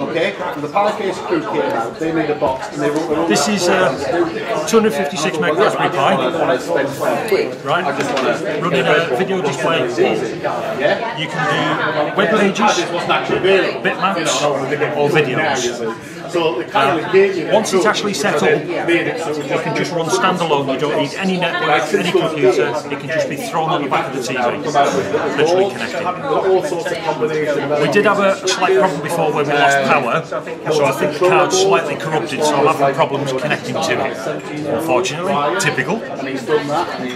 Okay, and the Paracase crew came out, they made a box and they wrote their own This is uh, 256 meg Raspberry Pi, right? Running a video display. You can do web pages, bitmaps, or videos. So kind of uh, gave you Once it's actually set up, you can just run standalone. You don't need any network, any computer. It can just be thrown on the back of the TV, literally connected. all sorts of combinations. We did have a slight problem before when we lost power, so I think the card's slightly corrupted, so I'm having problems connecting to it. Unfortunately, typical.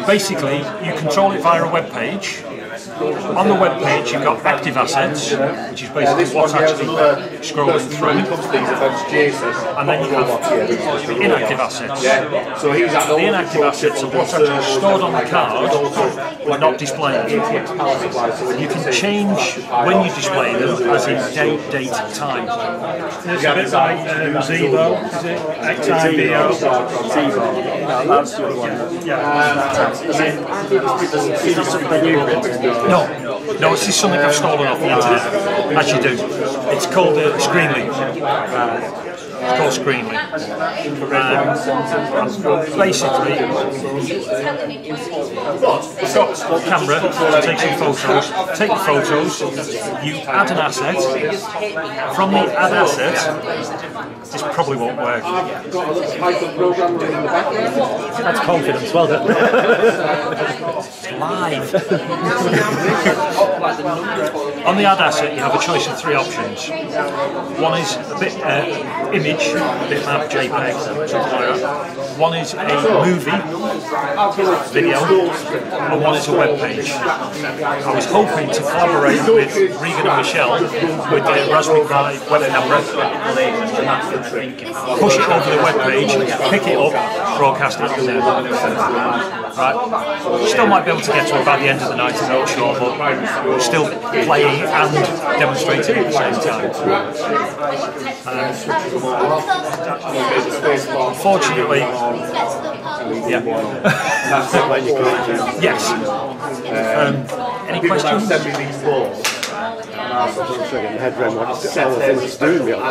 Basically, you control it via a web page. On the web page, you've got active assets, which is basically what's actually scrolling through, and then you have inactive assets. So The inactive assets are what's actually stored on the card, but not displayed. You can change when you display them, as in date, date, time. It's a bit like um, Zebo, is it? XIVO. That's the other one. No, no, this is something I've stolen off the internet, as you do. It's called uh, Screenly. It's called Screenly. Um, basically, it's got a camera to take some photos. Take the photos, you add an asset. From the add asset, this probably won't work. That's confidence, well done. live. On the add asset, you have a choice of three options. One is a bit uh, image, bitmap, JPEG, like. One is a movie, video, and one is a web page. I was hoping to collaborate with Regan and Michelle with the Raspberry Pi web camera, push it over the web page, pick it up, broadcast it from. Right. Still might be able to get to it by the end of the night, I'm not sure, but still playing and demonstrating at the same time. Unfortunately, yeah. yes. Um, any questions? Send me these balls. Head round what it's all the things it's doing, really.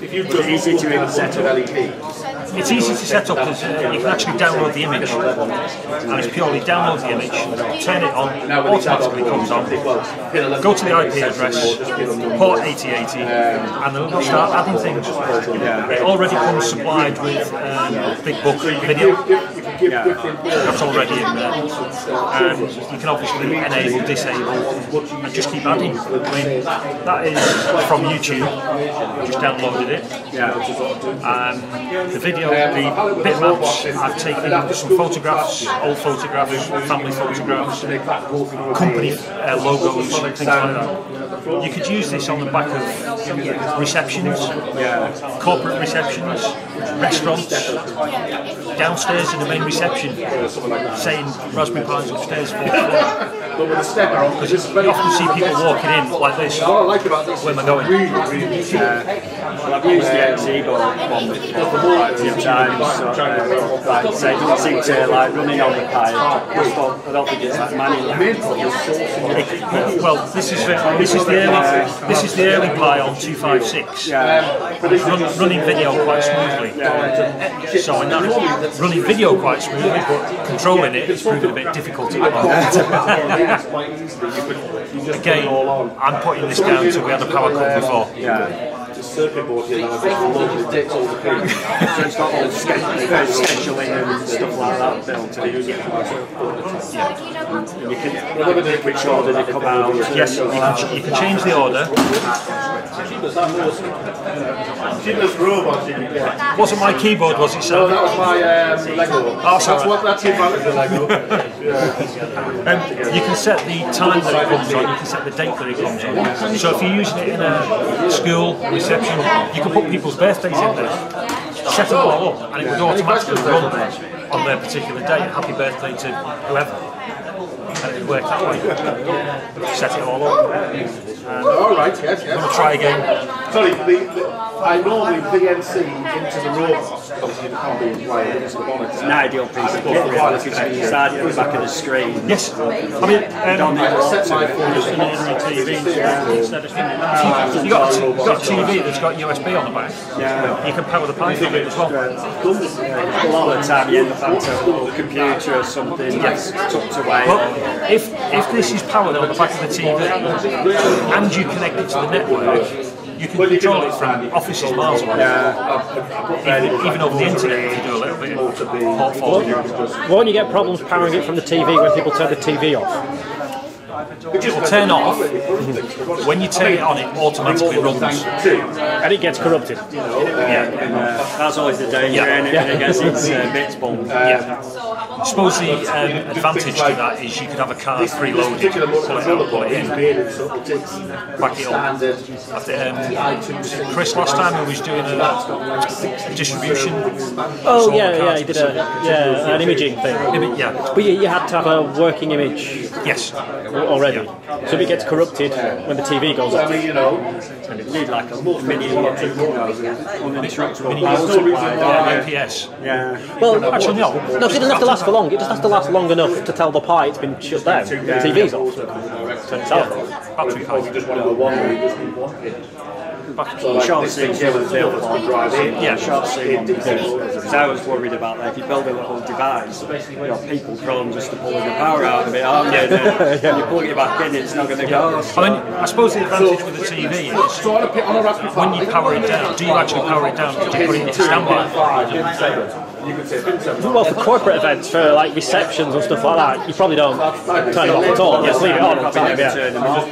If you just easy to even set up LED. It's easy to set up because uh, you can actually download the image, and it's purely download the image, turn it on, automatically comes on. Go to the IP address, port 8080, and then it'll start adding things. It already comes supplied with um, Big Buck video. That's already in there. And you can obviously enable, disable, and just keep adding. I mean, that is from YouTube. Just downloaded it. Um, the video, the bitmaps, I've taken some photographs, old photographs, family photographs, company uh, logos, things like that. You could use this on the back of receptions, corporate receptions, restaurants, downstairs in the main reception, saying Raspberry pies upstairs. But with a step on, Because you often see people walking in like this. what I like about this am I going? really, really Well, I've used the one before quite a few times, so, uh, like say, it doesn't seem to like running on the Pi. I don't, I don't think it's like manually. Well, this is the, this is the early this is the early Pi on 256. Run, running video quite smoothly. Yeah. So in that running video quite smoothly, but controlling it is proving a bit difficult at the moment. Again, I'm putting this down to we had a power cut before. circuit board here now. I've just all the people. So it's got all the schedule- scheduling and stuff like that built in. And you can which order they come out. Yes, you can, you can change the order. Jimmy's robot in here. Wasn't my keyboard, was it, Oh, Sam? that was my um, Lego. Oh, sorry. that's what that's the advantage of Lego. Um, you can set the time that it comes on, you can set the date that it comes on. So if you're using it in a school reception, you can put people's birthdays in there. Set them all up and it would automatically run on their particular day. Happy birthday to whoever. It that way. Set it all up. Oh, all right, yes, yes. I'm going to try again. Sorry, the, the, I normally VNC into the robot. Obviously, you can't be playing against the bonnet. It's an ideal piece of kit, really, because you can decide it at the back of the screen. Yes, I mean, um, I set my phone Just an ordinary TV instead of spinning you got a, you got a TV that's got USB on the back. Yeah. You can power the Pi from it as well. A lot of the time you end up having to hold a computer or something that's tucked away. Well, if if this is powered on the back of the TV and you connect it to the network, you can control it from offices miles away. Even, even over the internet, if you do a little bit of portfolio. Won't you get problems powering it from the TV when people turn the TV off? It will turn off. When you turn it on, it automatically runs. And it gets corrupted. Yeah. Uh, that's always the danger, Yeah. and it gets its uh, bits bumped. Yeah. I suppose the um, advantage to that is you could have a car preloaded, pull it out, pull it in, back it up. Um, Chris, last time he was doing a distribution. Oh yeah, yeah, he did a yeah an imaging thing. Yeah. But you, you had to have a working image Yes. Already. So if it gets corrupted when the TV goes off. you know, And it need like a mini, you know, uninterruptible Mini power supply. Yeah, Yeah. IPS. yeah. Well, Actually, no. no, it doesn't have to last for long. It just has to last long enough to tell the Pi it's been shut down. The TV's off. Turn itself off. Battery power. Just want to go one way, you just need one pin. So like Short this thing signals here will was build to drive in. Yeah. short signal Diesel. because I was worried about that. If you build a little device, you know, people prone just to pulling the power out of it, aren't you? And then you plug it back in, it's not going to go. I mean, I suppose the advantage with the TV is So on a, pi- on a Raspberry Pi, when you power it down, do you actually power it down? Do you put it into standby? Five. You could say pin seven. Well, for corporate events, for like receptions and stuff like that, you probably don't turn it off at all. Just leave it on. Probably never Yeah. turn them off.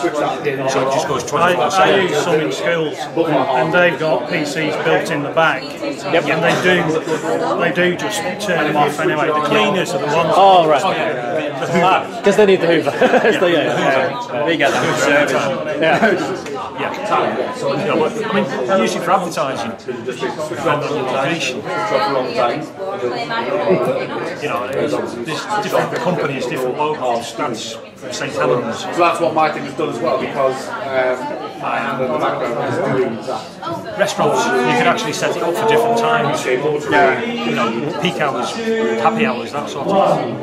Switch that pin So it just goes I, 24 I 7. use some in schools, and they've got PCs built in the back, and they do they do just turn them off anyway. The cleaners are the ones. Oh right. Because ah, they need the Hoover. It's the- yeah. We get that good service. yeah. Yeah. Yeah, but, I mean, usually for advertising, depending on location, you know, there's there's different companies, different logos. That's St Helens. So that's what my thing has done as well because um, my hand in the background is doing that. Restaurants, you can actually set it up for different times. Yeah. You know, peak hours, happy hours, that sort of thing.